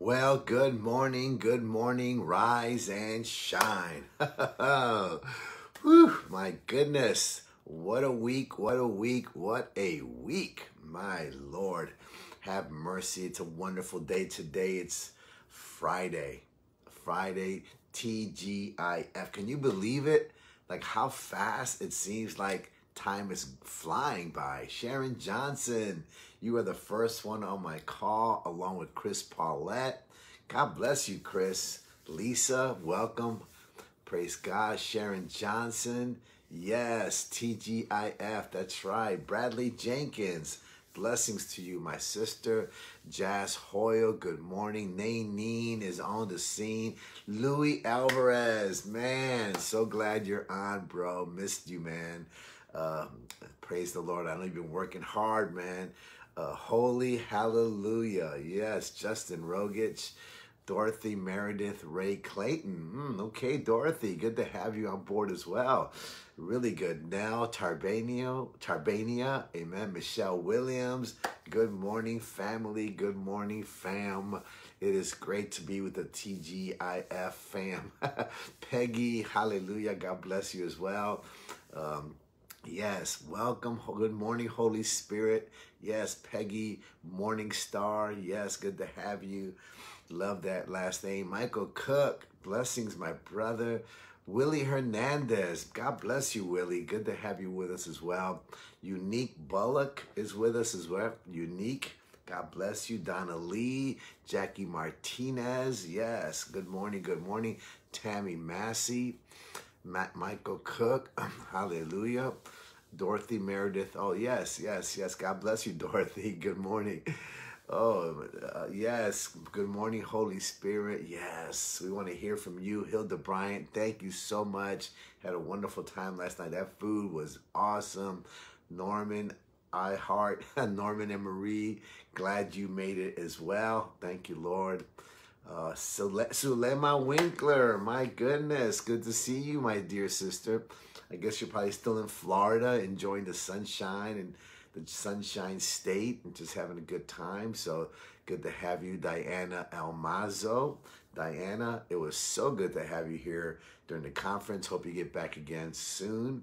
Well, good morning, good morning, rise and shine. Whew, my goodness. What a week, what a week, what a week. My Lord, have mercy. It's a wonderful day today. It's Friday. Friday, TGIF. Can you believe it? Like how fast it seems like time is flying by. Sharon Johnson, you are the first one on my call, along with Chris Paulette. God bless you, Chris. Lisa, welcome. Praise God. Sharon Johnson, yes. TGIF, that's right. Bradley Jenkins, blessings to you, my sister. Jazz Hoyle, good morning. Naineen is on the scene. Louis Alvarez, man, so glad you're on, bro. Missed you, man. Um, praise the Lord. I know you've been working hard, man. Uh, holy hallelujah. Yes, Justin Rogich, Dorothy Meredith, Ray Clayton. Mm, okay, Dorothy, good to have you on board as well. Really good. Now, Tarbanio, Tarbania, amen. Michelle Williams, good morning, family. Good morning, fam. It is great to be with the TGIF fam. Peggy, hallelujah. God bless you as well. Um, Yes, welcome. Good morning, Holy Spirit. Yes, Peggy Morning Star. Yes, good to have you. Love that last name. Michael Cook. Blessings, my brother. Willie Hernandez. God bless you, Willie. Good to have you with us as well. Unique Bullock is with us as well. Unique. God bless you. Donna Lee, Jackie Martinez. Yes, good morning. Good morning. Tammy Massey. Michael Cook, hallelujah. Dorothy Meredith, oh yes, yes, yes. God bless you, Dorothy. Good morning. Oh, uh, yes. Good morning, Holy Spirit. Yes, we want to hear from you, Hilda Bryant. Thank you so much. Had a wonderful time last night. That food was awesome. Norman, I heart Norman and Marie. Glad you made it as well. Thank you, Lord. Uh, Sulema Winkler, my goodness, good to see you, my dear sister. I guess you're probably still in Florida, enjoying the sunshine and the sunshine state, and just having a good time. So good to have you, Diana Almazo. Diana, it was so good to have you here during the conference. Hope you get back again soon.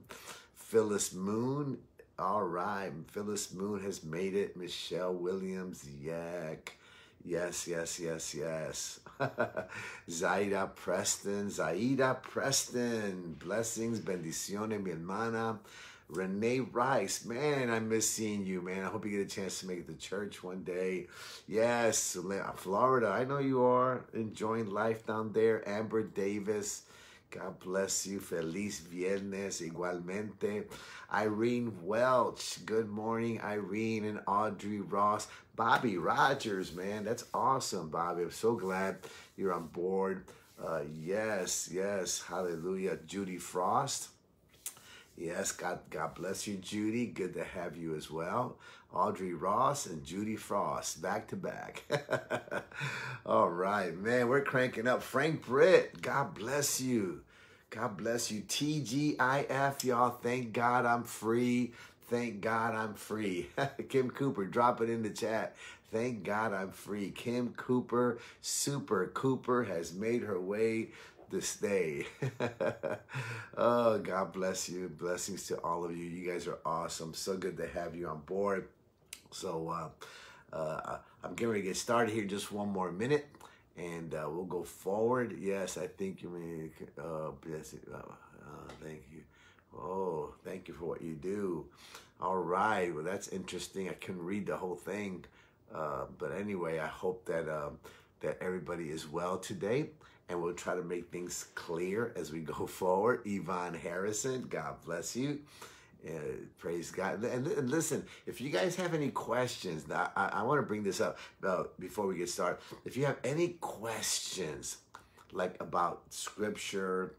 Phyllis Moon, all right. Phyllis Moon has made it. Michelle Williams, yak. Yes, yes, yes, yes. Zaida Preston, Zaida Preston. Blessings, bendiciones, mi hermana. Renee Rice, man, I miss seeing you, man. I hope you get a chance to make it to church one day. Yes, uh, Florida, I know you are enjoying life down there. Amber Davis, God bless you. Feliz Viernes, igualmente. Irene Welch, good morning, Irene and Audrey Ross. Bobby Rogers, man, that's awesome, Bobby. I'm so glad you're on board. Uh, yes, yes, hallelujah. Judy Frost. Yes, God, God bless you, Judy. Good to have you as well. Audrey Ross and Judy Frost, back to back. All right, man, we're cranking up. Frank Britt, God bless you. God bless you. TGIF, y'all. Thank God I'm free. Thank God I'm free. Kim Cooper, drop it in the chat. Thank God I'm free. Kim Cooper, Super Cooper, has made her way this day. oh, God bless you. Blessings to all of you. You guys are awesome. So good to have you on board. So, uh, uh, I'm getting ready to get started here. Just one more minute and uh, we'll go forward. Yes, I think you mean, uh, bless. Uh, uh, thank you. Oh, thank you for what you do. All right. Well, that's interesting. I couldn't read the whole thing. Uh, but anyway, I hope that, um, that everybody is well today. And we'll try to make things clear as we go forward. Yvonne Harrison, God bless you. Uh, praise God. And, and, listen, if you guys have any questions, I, I, I want to bring this up uh, before we get started. If you have any questions, like about scripture,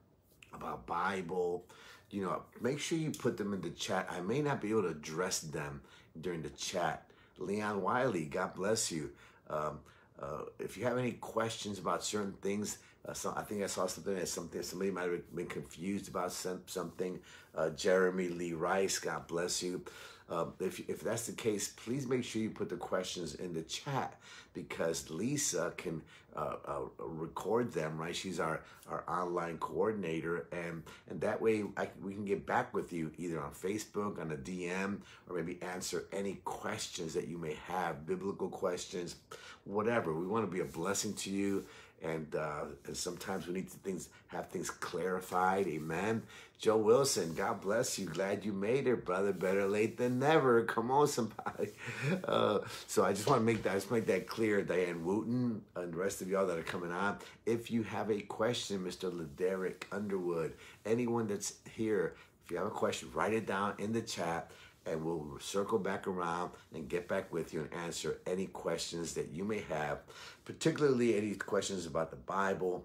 about Bible, you know, make sure you put them in the chat. I may not be able to address them during the chat. Leon Wiley, God bless you. Um, uh, if you have any questions about certain things, uh, so I think I saw something that something somebody might have been confused about some, something. Uh, Jeremy Lee Rice, God bless you. Um, if, if that's the case, please make sure you put the questions in the chat because Lisa can uh, uh, record them, right? She's our, our online coordinator, and and that way I, we can get back with you either on Facebook, on a DM, or maybe answer any questions that you may have, biblical questions, whatever. We want to be a blessing to you and uh, and sometimes we need to things have things clarified. Amen. Joe Wilson, God bless you. Glad you made it, brother. Better late than never. Come on, somebody. Uh, so I just want to make that just make that clear, Diane Wooten and the rest of y'all that are coming on. If you have a question, Mr. Lederick Underwood, anyone that's here, if you have a question, write it down in the chat and we'll circle back around and get back with you and answer any questions that you may have, particularly any questions about the Bible,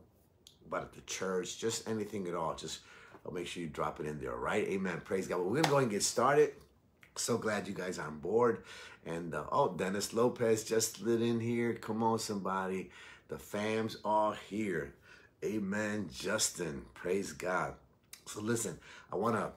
about the church, just anything at all. Just I'll make sure you drop it in there, all right? Amen. Praise God. Well, we're going to go and get started. So glad you guys are on board. And uh, oh, Dennis Lopez just slid in here. Come on, somebody. The fams are here. Amen. Justin, praise God. So listen, I want to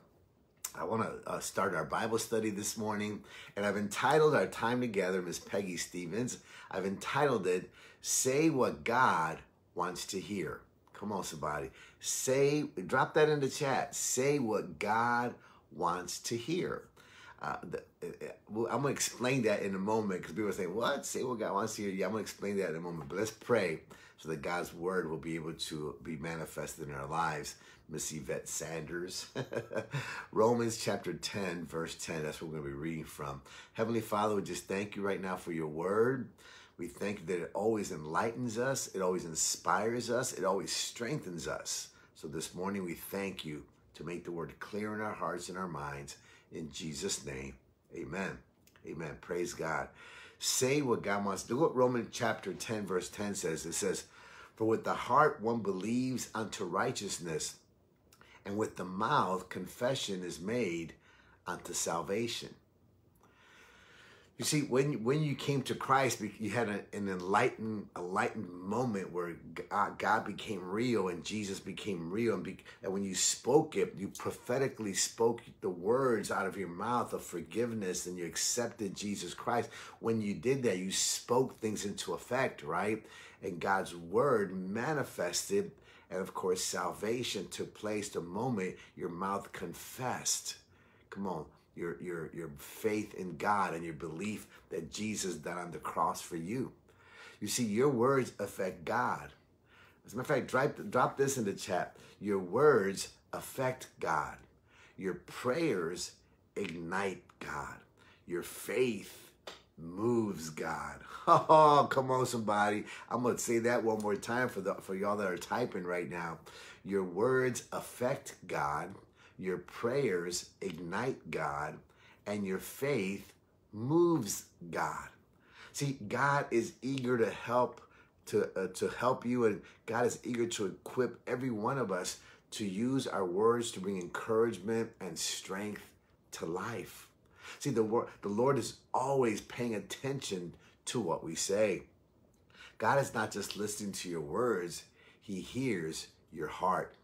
I want to uh, start our Bible study this morning, and I've entitled our time together, Miss Peggy Stevens. I've entitled it, Say What God Wants to Hear. Come on, somebody. Say, drop that in the chat. Say what God wants to hear. Uh, the, uh, uh I'm going to explain that in a moment because people saying, What? Say what God wants to hear. Yeah, I'm going to explain that in a moment. But let's pray so that God's word will be able to be manifested in our lives. Miss Yvette Sanders. Romans chapter 10, verse 10. That's what we're going to be reading from. Heavenly Father, we just thank you right now for your word. We thank you that it always enlightens us, it always inspires us, it always strengthens us. So this morning we thank you to make the word clear in our hearts and our minds. In Jesus' name, amen. Amen. Praise God. Say what God wants. Do what Romans chapter 10, verse 10 says. It says, For with the heart one believes unto righteousness and with the mouth confession is made unto salvation. You see, when when you came to Christ, you had an, an enlightened enlightened moment where uh, God, became real and Jesus became real, and, be, and when you spoke it, you prophetically spoke the words out of your mouth of forgiveness, and you accepted Jesus Christ. When you did that, you spoke things into effect, right? And God's word manifested and of course, salvation took place the moment your mouth confessed. Come on, your, your, your faith in God and your belief that Jesus died on the cross for you. You see, your words affect God. As a matter of fact, drop, drop this in the chat. Your words affect God. Your prayers ignite God. Your faith moves God. Oh, come on, somebody. I'm going to say that one more time for, the, for y'all that are typing right now. Your words affect God, your prayers ignite God, and your faith moves God. See, God is eager to help to uh, to help you and God is eager to equip every one of us to use our words to bring encouragement and strength to life. See, the, word, the Lord is always paying attention to what we say. God is not just listening to your words, he hears your heart.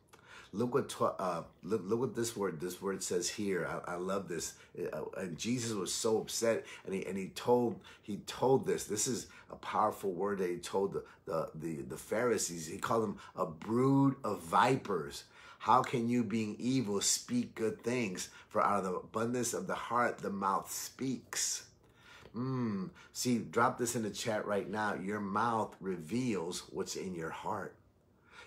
Look what uh, look, look what this word this word says here. I, I love this. Uh, and Jesus was so upset, and he and he told he told this. This is a powerful word that he told the the the, the Pharisees. He called them a brood of vipers. How can you, being evil, speak good things? For out of the abundance of the heart, the mouth speaks. Mm. See, drop this in the chat right now. Your mouth reveals what's in your heart.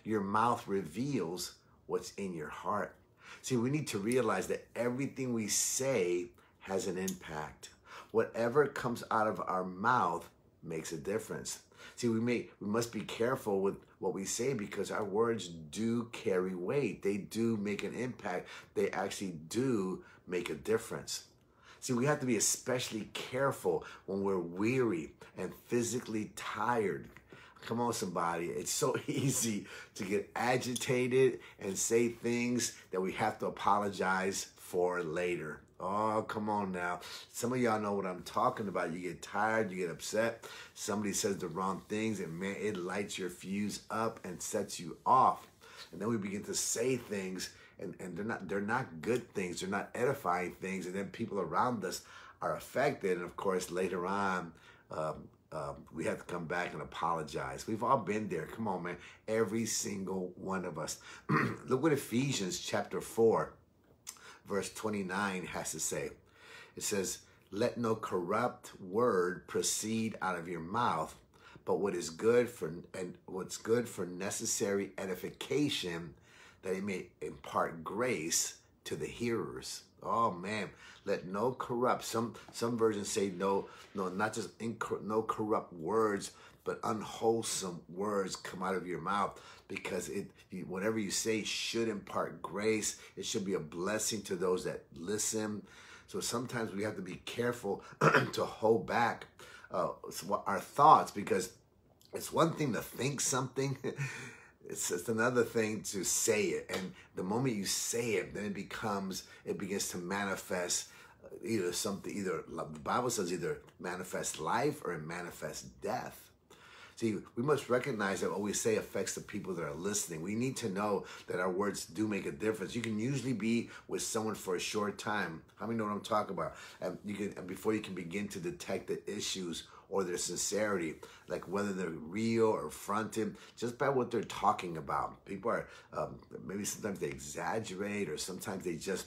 Your mouth reveals what's in your heart. See, we need to realize that everything we say has an impact. Whatever comes out of our mouth makes a difference. See, we may we must be careful with what we say because our words do carry weight. They do make an impact. They actually do make a difference. See, we have to be especially careful when we're weary and physically tired. Come on, somebody. It's so easy to get agitated and say things that we have to apologize for later. Oh, come on now. Some of y'all know what I'm talking about. You get tired, you get upset. Somebody says the wrong things, and man, it lights your fuse up and sets you off. And then we begin to say things, and, and they're not they're not good things, they're not edifying things, and then people around us are affected. And of course, later on, um, um, we have to come back and apologize. We've all been there. Come on, man. Every single one of us. Look what Ephesians chapter 4, verse 29 has to say. It says, Let no corrupt word proceed out of your mouth, but what is good for and what's good for necessary edification, that it may impart grace to the hearers. Oh man, let no corrupt. Some some versions say no, no, not just inc- no corrupt words, but unwholesome words come out of your mouth because it whatever you say should impart grace. It should be a blessing to those that listen. So sometimes we have to be careful to hold back uh, our thoughts because it's one thing to think something. it's just another thing to say it and the moment you say it then it becomes it begins to manifest uh, either something either the bible says either manifest life or it manifests death see we must recognize that what we say affects the people that are listening. We need to know that our words do make a difference. You can usually be with someone for a short time. How many know what i'm talking about? And you can before you can begin to detect the issues or their sincerity, like whether they're real or fronted, just by what they're talking about. People are um, maybe sometimes they exaggerate, or sometimes they just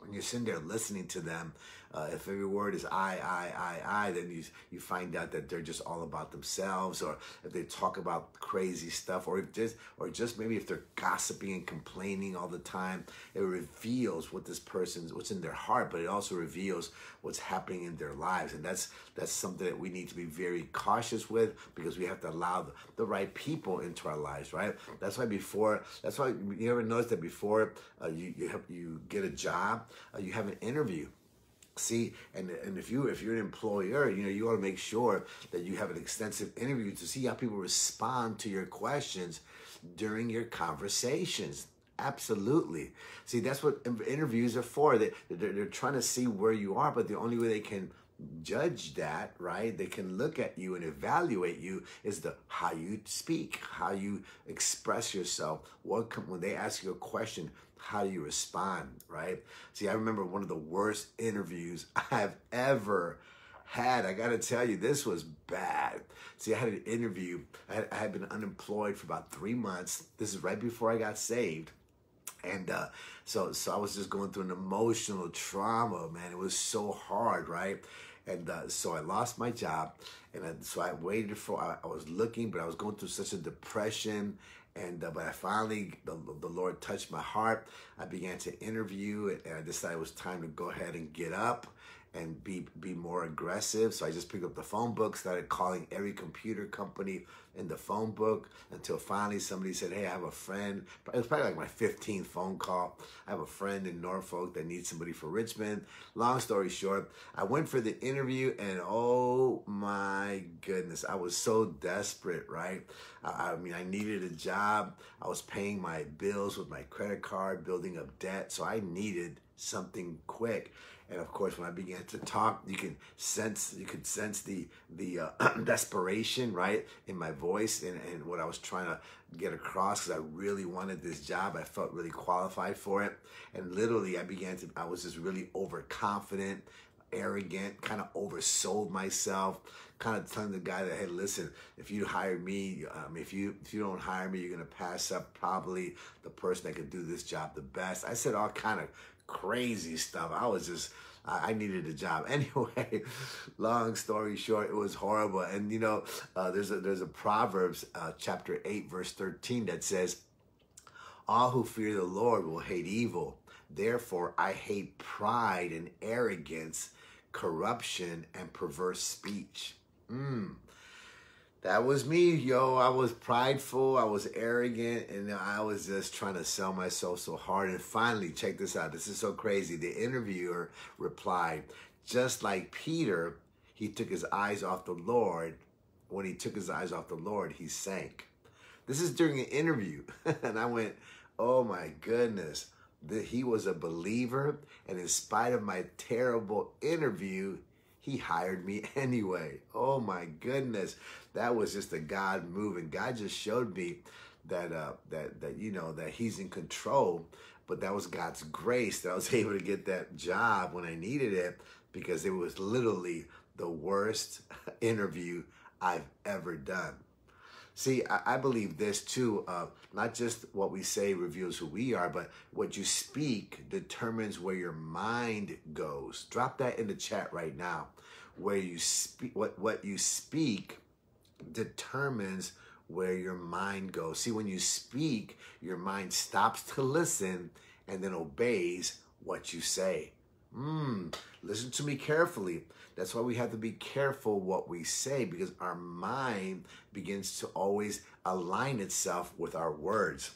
when you're sitting there listening to them, uh, if every word is I, I, I, I, then you you find out that they're just all about themselves, or if they talk about crazy stuff, or just or just maybe if they're gossiping and complaining all the time, it reveals what this person's what's in their heart, but it also reveals what's happening in their lives, and that's that's something that we need to be very cautious with because we have to allow the, the right people into our lives, right? That's why before, that's why you ever notice that before uh, you you have you get a job, uh, you have an interview See, and and if you if you're an employer, you know you want to make sure that you have an extensive interview to see how people respond to your questions during your conversations. Absolutely. See, that's what interviews are for. They they're, they're trying to see where you are, but the only way they can judge that, right? They can look at you and evaluate you is the how you speak, how you express yourself. What when they ask you a question, how do you respond, right? See, I remember one of the worst interviews I've ever had. I got to tell you, this was bad. See, I had an interview. I had, I had, been unemployed for about three months. This is right before I got saved. And uh, so, so I was just going through an emotional trauma, man. It was so hard, right? And uh, so I lost my job, and I, so I waited for. I, I was looking, but I was going through such a depression and uh, but I finally the, the Lord touched my heart. I began to interview, and I decided it was time to go ahead and get up and be be more aggressive. So I just picked up the phone book, started calling every computer company in the phone book until finally somebody said, "Hey, I have a friend." It was probably like my 15th phone call. I have a friend in Norfolk that needs somebody for Richmond. Long story short, I went for the interview, and oh my goodness, I was so desperate. Right? I, I mean, I needed a job. I was paying my bills with my credit card, building up debt, so I needed something quick. And of course, when I began to talk, you can sense you could sense the the uh, desperation right in my voice and, and what I was trying to get across because I really wanted this job. I felt really qualified for it, and literally, I began to. I was just really overconfident, arrogant, kind of oversold myself. Kind of telling the guy that, hey, listen, if you hire me, um, if you if you don't hire me, you're gonna pass up probably the person that could do this job the best. I said all kind of crazy stuff. I was just, I, needed a job anyway. long story short, it was horrible. And you know, uh, there's a there's a Proverbs uh, chapter eight verse thirteen that says, "All who fear the Lord will hate evil. Therefore, I hate pride and arrogance, corruption and perverse speech." Mm that was me, yo. I was prideful, I was arrogant, and I was just trying to sell myself so hard. And finally, check this out. This is so crazy. The interviewer replied, just like Peter, he took his eyes off the Lord. When he took his eyes off the Lord, he sank. This is during an interview. and I went, oh my goodness. That he was a believer, and in spite of my terrible interview, he hired me anyway. Oh my goodness. That was just a God move. And God just showed me that uh that that you know that he's in control. But that was God's grace that I was able to get that job when I needed it because it was literally the worst interview I've ever done. See, I, I believe this too. Uh, not just what we say reveals who we are, but what you speak determines where your mind goes. Drop that in the chat right now. Where you speak, what what you speak determines where your mind goes. See, when you speak, your mind stops to listen and then obeys what you say. Hmm, listen to me carefully. That's why we have to be careful what we say because our mind begins to always align itself with our words.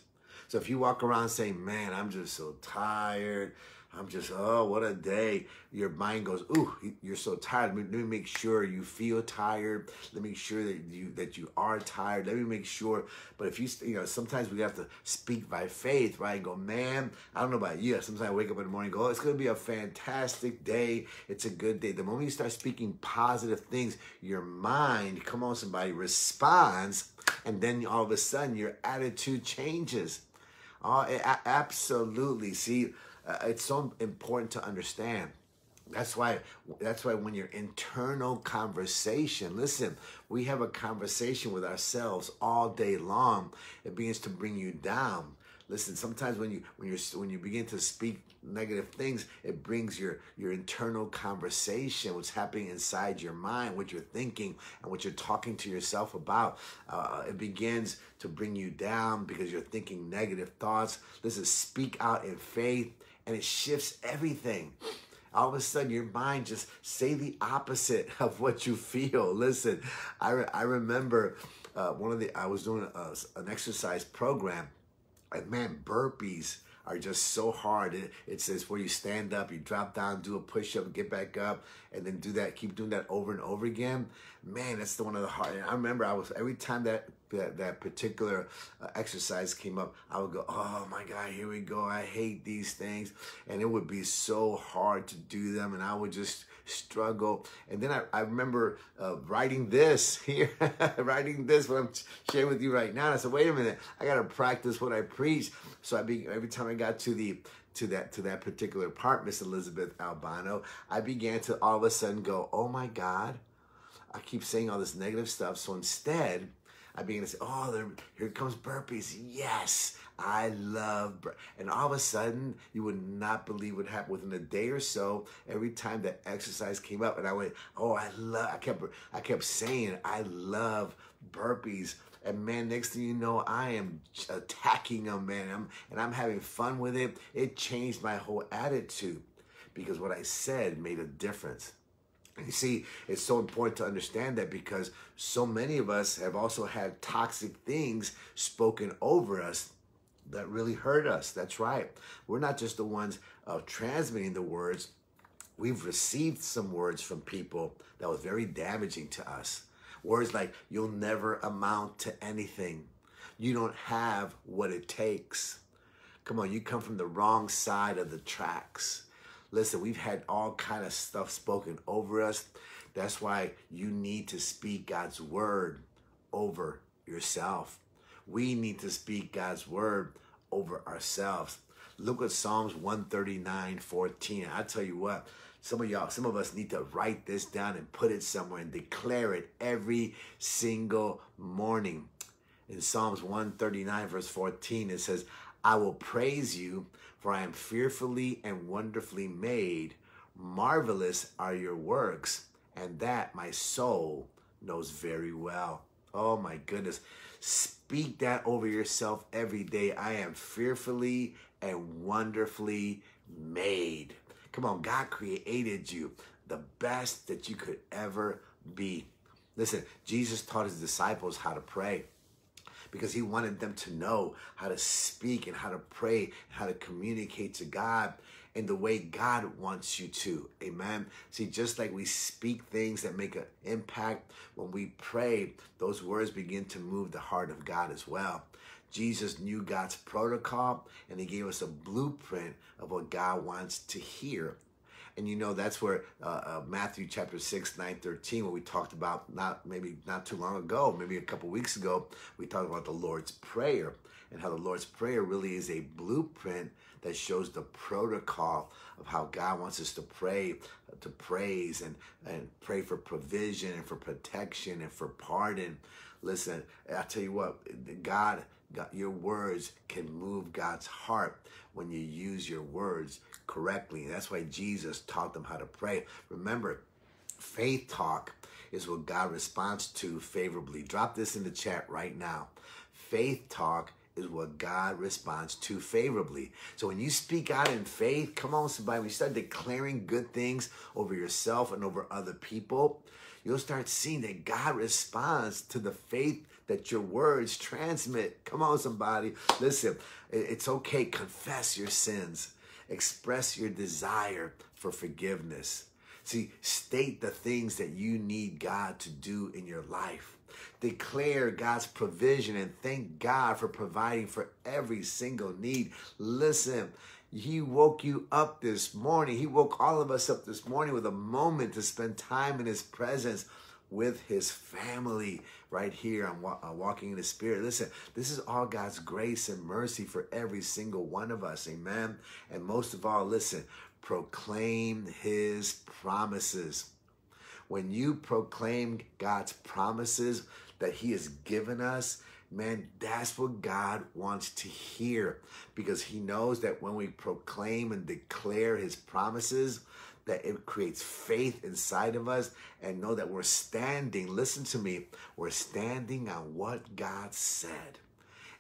So if you walk around saying, man, I'm just so tired, I'm just, oh, what a day. Your mind goes, ooh, you're so tired. Let me, make sure you feel tired. Let me make sure that you that you are tired. Let me make sure. But if you, you know, sometimes we have to speak by faith, right? And go, man, I don't know about you. Sometimes I wake up in the morning go, oh, it's going to be a fantastic day. It's a good day. The moment you start speaking positive things, your mind, come on, somebody, responds. And then all of a sudden your attitude changes. Oh, absolutely. See, uh, it's so important to understand. That's why that's why when your internal conversation, listen, we have a conversation with ourselves all day long, it begins to bring you down. Listen, sometimes when you when you when you begin to speak negative things, it brings your your internal conversation, what's happening inside your mind, what you're thinking, and what you're talking to yourself about. Uh, it begins to bring you down because you're thinking negative thoughts. Listen, speak out in faith and it shifts everything. All of a sudden, your mind just say the opposite of what you feel. Listen, I, re- I remember uh, one of the I was doing a, an exercise program, and man, burpees are just so hard. It, it, says where you stand up, you drop down, do a push up, get back up, and then do that. Keep doing that over and over again. Man, that's the one of the hard. I remember I was every time that that, that particular uh, exercise came up, I would go, oh my God, here we go. I hate these things. And it would be so hard to do them. And I would just struggle. And then I, I remember uh, writing this here, writing this, what I'm sharing with you right now. And I said, wait a minute, I got to practice what I preach. So I be, every time I got to the, to that to that particular part, Miss Elizabeth Albano, I began to all of a sudden go, oh my God, I keep saying all this negative stuff. So instead, I began to say, oh, there, here comes burpees. Yes, I love bur-. And all of a sudden, you would not believe what happened within a day or so. Every time that exercise came up, and I went, oh, I love, I kept, I kept saying, I love burpees. And man, next thing you know, I am attacking them, man. I'm, and I'm having fun with it. It changed my whole attitude because what I said made a difference. And you see, it's so important to understand that because so many of us have also had toxic things spoken over us that really hurt us. That's right. We're not just the ones uh, transmitting the words. We've received some words from people that was very damaging to us. Words like, you'll never amount to anything. You don't have what it takes. Come on, you come from the wrong side of the tracks. Listen, we've had all kind of stuff spoken over us. That's why you need to speak God's word over yourself. We need to speak God's word over ourselves. Look at Psalms 139, 14. I tell you what, some of y'all, some of us need to write this down and put it somewhere and declare it every single morning. In Psalms 139, verse 14, it says, I will praise you for I am fearfully and wonderfully made. Marvelous are your works, and that my soul knows very well. Oh my goodness. Speak that over yourself every day. I am fearfully and wonderfully made. Come on, God created you the best that you could ever be. Listen, Jesus taught his disciples how to pray because he wanted them to know how to speak and how to pray, how to communicate to God in the way God wants you to. Amen. See, just like we speak things that make an impact, when we pray, those words begin to move the heart of God as well. Jesus knew God's protocol and he gave us a blueprint of what God wants to hear. And you know, that's where uh, uh, Matthew chapter 6, 9, 13, what we talked about not maybe not too long ago, maybe a couple weeks ago, we talked about the Lord's Prayer and how the Lord's Prayer really is a blueprint that shows the protocol of how God wants us to pray, to praise and, and pray for provision and for protection and for pardon. Listen, I tell you what, God, God, your words can move God's heart when you use your words correctly. That's why Jesus taught them how to pray. Remember, faith talk is what God responds to favorably. Drop this in the chat right now. Faith talk is what God responds to favorably. So when you speak out in faith, come on, somebody, when you start declaring good things over yourself and over other people, you'll start seeing that God responds to the faith that your words transmit. Come on, somebody. Listen, it's okay. Confess your sins, express your desire for forgiveness. See, state the things that you need God to do in your life declare God's provision and thank God for providing for every single need. Listen, He woke you up this morning. He woke all of us up this morning with a moment to spend time in His presence with His family right here on Walking in the Spirit. Listen, this is all God's grace and mercy for every single one of us. Amen. And most of all, listen, proclaim His promises. When you proclaim God's promises, that He has given us, man, that's what God wants to hear because He knows that when we proclaim and declare His promises, that it creates faith inside of us and know that we're standing, listen to me, we're standing on what God said.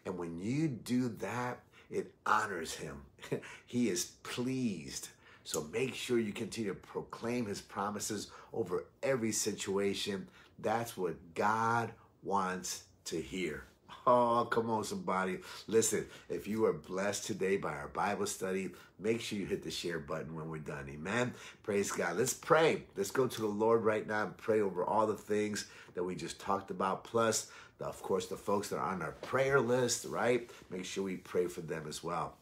And when you do that, it honors Him. he is pleased. So make sure you continue to proclaim His promises over every situation. That's what God wants to hear. Oh, come on, somebody. Listen, if you are blessed today by our Bible study, make sure you hit the share button when we're done. Amen. Praise God. Let's pray. Let's go to the Lord right now and pray over all the things that we just talked about. Plus, of course, the folks that are on our prayer list, right? Make sure we pray for them as well.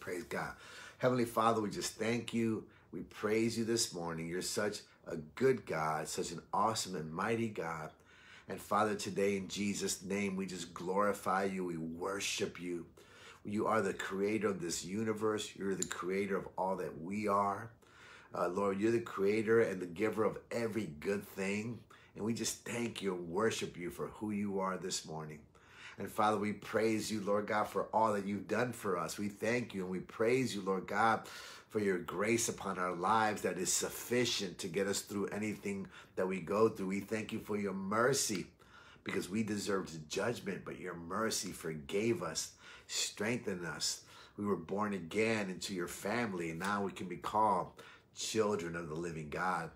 Praise God. Heavenly Father, we just thank you. We praise you this morning. You're such a good God, such an awesome and mighty God. And Father, today in Jesus' name, we just glorify you. We worship you. You are the creator of this universe. You're the creator of all that we are. Uh, Lord, you're the creator and the giver of every good thing. And we just thank you and worship you for who you are this morning. And Father, we praise you, Lord God, for all that you've done for us. We thank you and we praise you, Lord God, for your grace upon our lives that is sufficient to get us through anything that we go through. We thank you for your mercy because we deserved judgment, but your mercy forgave us, strengthened us. We were born again into your family, and now we can be called children of the living God.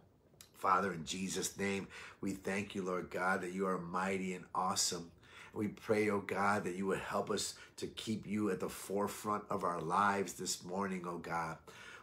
Father, in Jesus' name, we thank you, Lord God, that you are mighty and awesome. We pray, oh God, that you would help us to keep you at the forefront of our lives this morning, oh God.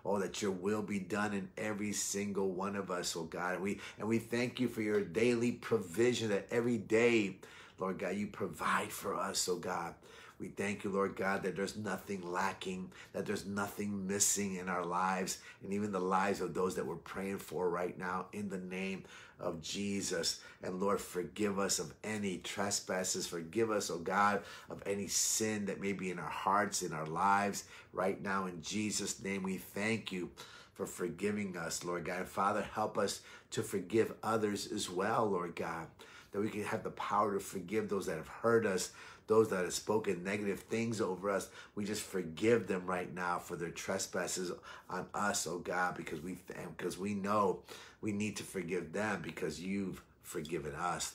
Oh, that your will be done in every single one of us, oh God. And we and we thank you for your daily provision that every day, Lord God, you provide for us, oh God. We thank you, Lord God, that there's nothing lacking, that there's nothing missing in our lives, and even the lives of those that we're praying for right now, in the name of Jesus. And Lord, forgive us of any trespasses. Forgive us, oh God, of any sin that may be in our hearts, in our lives. Right now, in Jesus' name, we thank you for forgiving us, Lord God. Father, help us to forgive others as well, Lord God, that we can have the power to forgive those that have hurt us, those that have spoken negative things over us, we just forgive them right now for their trespasses on us, oh God, because we because we know we need to forgive them because you've forgiven us.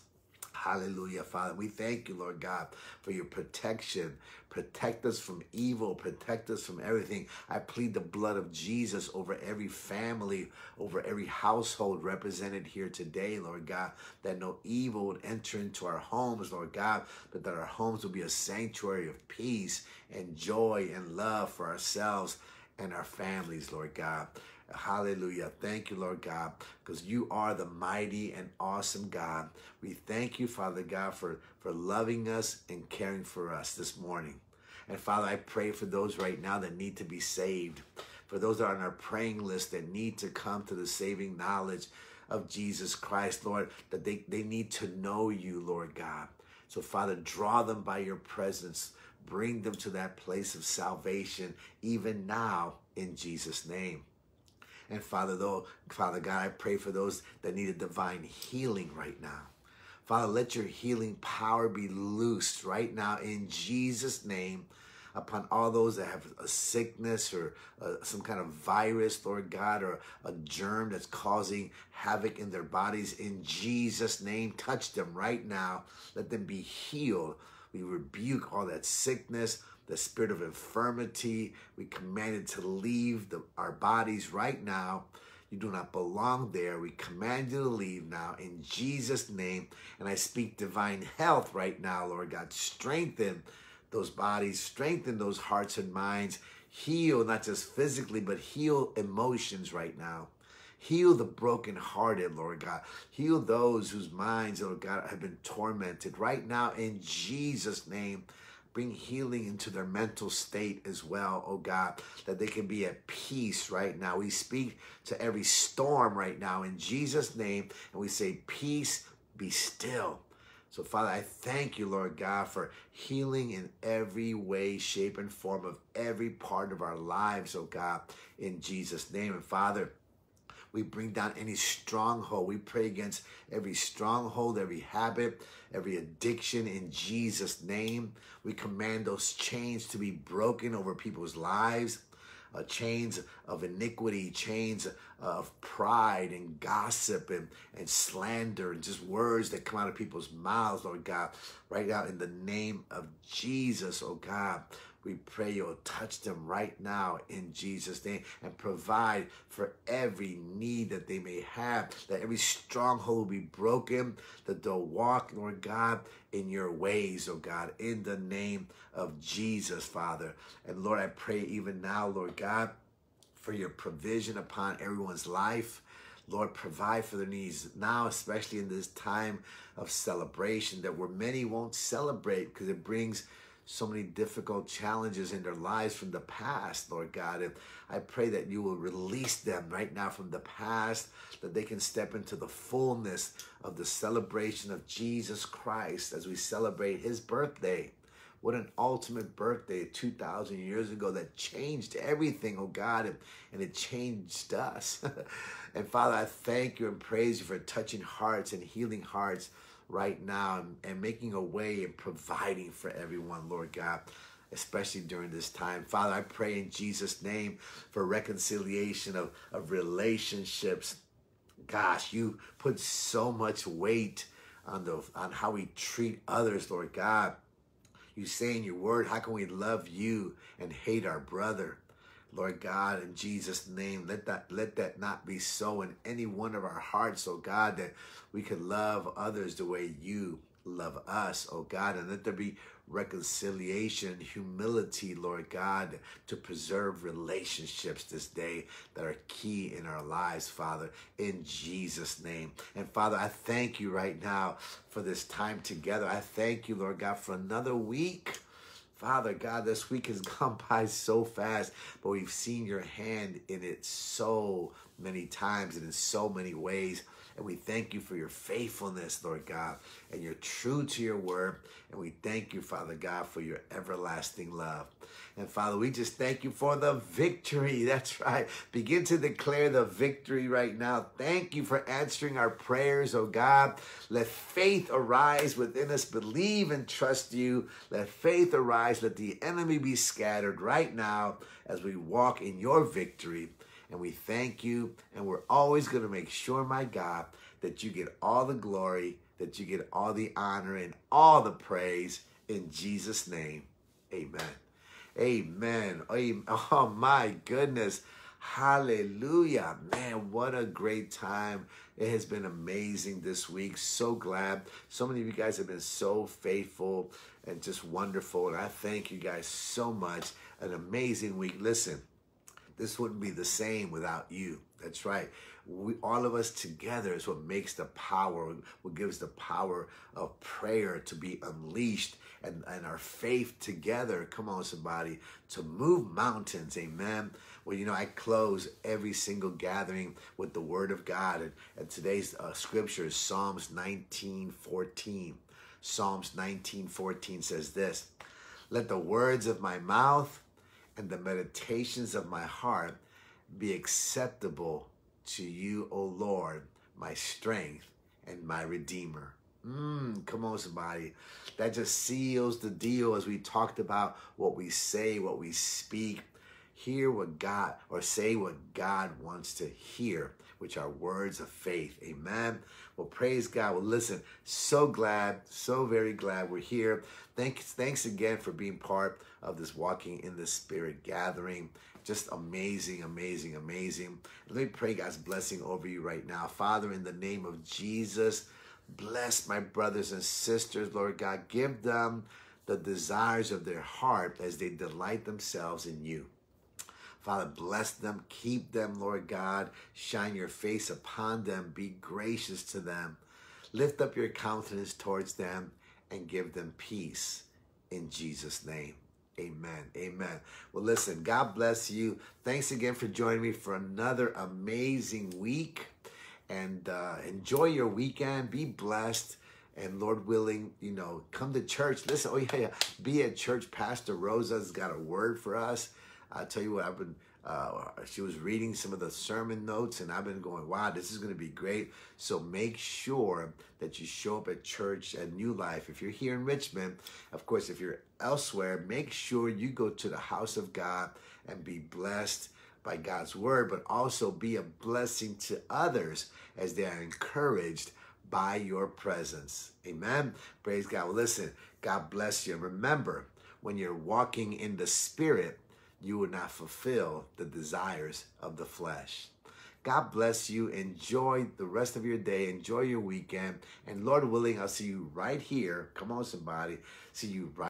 Hallelujah, Father. We thank you, Lord God, for your protection. Protect us from evil. Protect us from everything. I plead the blood of Jesus over every family, over every household represented here today, Lord God, that no evil would enter into our homes, Lord God, but that our homes will be a sanctuary of peace and joy and love for ourselves and our families, Lord God. Hallelujah. Thank you, Lord God, because you are the mighty and awesome God. We thank you, Father God, for, for loving us and caring for us this morning. And Father, I pray for those right now that need to be saved, for those that are on our praying list that need to come to the saving knowledge of Jesus Christ, Lord, that they, they need to know you, Lord God. So, Father, draw them by your presence. Bring them to that place of salvation, even now, in Jesus' name. And Father, though, Father God, I pray for those that need a divine healing right now. Father, let your healing power be loosed right now in Jesus' name upon all those that have a sickness or uh, some kind of virus, Lord God, or a germ that's causing havoc in their bodies. In Jesus' name, touch them right now. Let them be healed. We rebuke all that sickness, the spirit of infirmity. We command it to leave the, our bodies right now. You do not belong there. We command you to leave now in Jesus' name. And I speak divine health right now, Lord God. Strengthen those bodies, strengthen those hearts and minds. Heal, not just physically, but heal emotions right now. Heal the brokenhearted, Lord God. Heal those whose minds, Lord God, have been tormented right now in Jesus' name. Bring healing into their mental state as well, oh God, that they can be at peace right now. We speak to every storm right now in Jesus' name, and we say, Peace, be still. So, Father, I thank you, Lord God, for healing in every way, shape, and form of every part of our lives, oh God, in Jesus' name. And Father, we bring down any stronghold. We pray against every stronghold, every habit, every addiction in Jesus' name. We command those chains to be broken over people's lives. Uh, chains of iniquity, chains of pride and gossip and, and slander and just words that come out of people's mouths, Lord God, right now in the name of Jesus, oh God. We pray you'll touch them right now in Jesus' name and provide for every need that they may have, that every stronghold will be broken, that they'll walk, Lord God, in your ways, oh God, in the name of Jesus, Father. And Lord, I pray even now, Lord God, for your provision upon everyone's life. Lord, provide for their needs now, especially in this time of celebration that where many won't celebrate because it brings so many difficult challenges in their lives from the past, Lord God. And I pray that you will release them right now from the past, that they can step into the fullness of the celebration of Jesus Christ as we celebrate his birthday. What an ultimate birthday 2,000 years ago that changed everything, oh God, and, and it changed us. and Father, I thank you and praise you for touching hearts and healing hearts right now and, making a way and providing for everyone, Lord God especially during this time. Father, I pray in Jesus' name for reconciliation of, of relationships. Gosh, you put so much weight on the on how we treat others, Lord God. You say in your word, how can we love you and hate our brother? Lord God, in Jesus' name, let that let that not be so in any one of our hearts, oh God, that we could love others the way you love us, oh God, and let there be reconciliation, humility, Lord God, to preserve relationships this day that are key in our lives, Father, in Jesus' name. And Father, I thank you right now for this time together. I thank you, Lord God, for another week Father God, this week has gone by so fast, but we've seen your hand in it so many times and in so many ways. And we thank you for your faithfulness, Lord God, and you're true to your word. And we thank you, Father God, for your everlasting love. And Father, we just thank you for the victory. That's right. Begin to declare the victory right now. Thank you for answering our prayers, oh God. Let faith arise within us. Believe and trust you. Let faith arise. Let the enemy be scattered right now as we walk in your victory. And we thank you. And we're always going to make sure, my God, that you get all the glory, that you get all the honor and all the praise. In Jesus' name, amen. Amen. Oh, my goodness. Hallelujah. Man, what a great time. It has been amazing this week. So glad. So many of you guys have been so faithful and just wonderful. And I thank you guys so much. An amazing week. Listen, this wouldn't be the same without you. That's right. We, all of us together is what makes the power, what gives the power of prayer to be unleashed and, and our faith together. Come on, somebody, to move mountains. Amen. Well, you know, I close every single gathering with the word of God. And, and today's uh, scripture is Psalms 19 14. Psalms 19 14 says this Let the words of my mouth and the meditations of my heart be acceptable to you, O Lord, my strength and my redeemer. Mm, come on, somebody. That just seals the deal as we talked about what we say, what we speak. Hear what God, or say what God wants to hear, which are words of faith. Amen. Well, praise God. Well, listen, so glad, so very glad we're here. Thanks, thanks again for being part of this Walking in the Spirit gathering. Just amazing, amazing, amazing. Let me pray God's blessing over you right now. Father, in the name of Jesus, bless my brothers and sisters, Lord God. Give them the desires of their heart as they delight themselves in you. Father, bless them, keep them, Lord God. Shine your face upon them, be gracious to them. Lift up your countenance towards them and give them peace in Jesus' name. Amen. Amen. Well, listen, God bless you. Thanks again for joining me for another amazing week. And uh, enjoy your weekend. Be blessed. And Lord willing, you know, come to church. Listen, oh, yeah, yeah. Be at church. Pastor Rosa's got a word for us. I'll tell you what, I've been uh, she was reading some of the sermon notes, and I've been going, wow, this is going to be great. So make sure that you show up at church at New Life. If you're here in Richmond, of course, if you're elsewhere, make sure you go to the house of God and be blessed by God's word, but also be a blessing to others as they are encouraged by your presence. Amen. Praise God. Well, listen, God bless you. Remember, when you're walking in the Spirit, you will not fulfill the desires of the flesh. God bless you. Enjoy the rest of your day. Enjoy your weekend. And Lord willing, I'll see you right here. Come on, somebody. See you right.